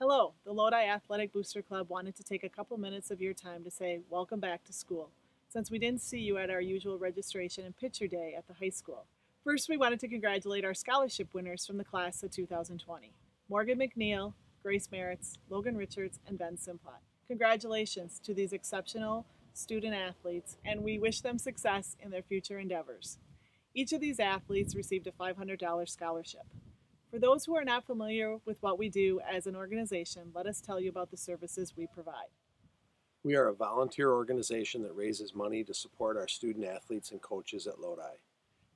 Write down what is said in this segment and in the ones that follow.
Hello, the Lodi Athletic Booster Club wanted to take a couple minutes of your time to say welcome back to school, since we didn't see you at our usual registration and picture day at the high school. First, we wanted to congratulate our scholarship winners from the class of 2020 Morgan McNeil, Grace Merritz, Logan Richards, and Ben Simplot. Congratulations to these exceptional student athletes, and we wish them success in their future endeavors. Each of these athletes received a $500 scholarship. For those who are not familiar with what we do as an organization, let us tell you about the services we provide. We are a volunteer organization that raises money to support our student athletes and coaches at Lodi.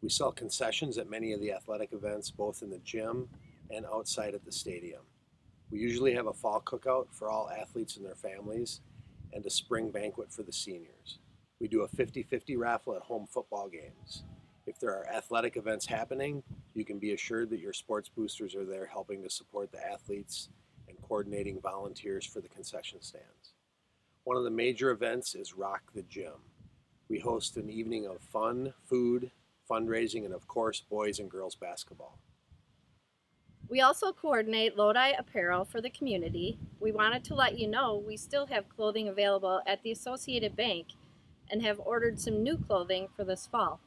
We sell concessions at many of the athletic events, both in the gym and outside at the stadium. We usually have a fall cookout for all athletes and their families, and a spring banquet for the seniors. We do a 50 50 raffle at home football games. If there are athletic events happening, you can be assured that your sports boosters are there helping to support the athletes and coordinating volunteers for the concession stands. One of the major events is Rock the Gym. We host an evening of fun, food, fundraising, and of course, boys and girls basketball. We also coordinate Lodi apparel for the community. We wanted to let you know we still have clothing available at the Associated Bank and have ordered some new clothing for this fall.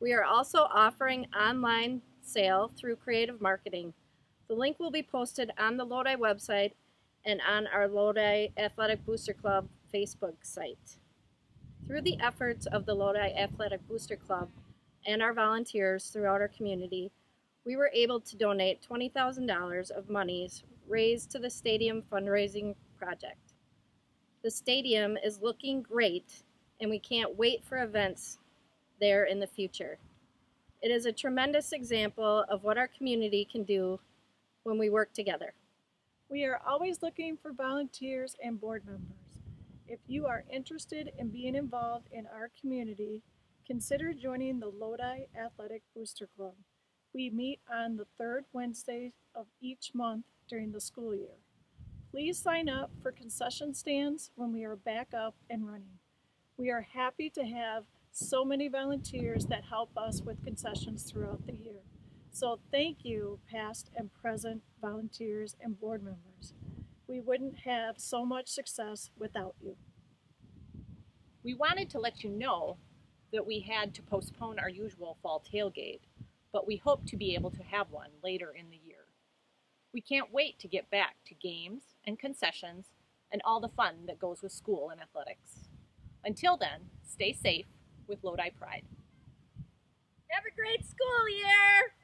We are also offering online sale through Creative Marketing. The link will be posted on the Lodi website and on our Lodi Athletic Booster Club Facebook site. Through the efforts of the Lodi Athletic Booster Club and our volunteers throughout our community, we were able to donate $20,000 of monies raised to the stadium fundraising project. The stadium is looking great and we can't wait for events there in the future. It is a tremendous example of what our community can do when we work together. We are always looking for volunteers and board members. If you are interested in being involved in our community, consider joining the Lodi Athletic Booster Club. We meet on the third Wednesday of each month during the school year. Please sign up for concession stands when we are back up and running. We are happy to have so many volunteers that help us with concessions throughout the year. So thank you, past and present volunteers and board members. We wouldn't have so much success without you. We wanted to let you know that we had to postpone our usual fall tailgate but we hope to be able to have one later in the year. We can't wait to get back to games and concessions and all the fun that goes with school and athletics. Until then, stay safe with Lodi Pride. Have a great school year!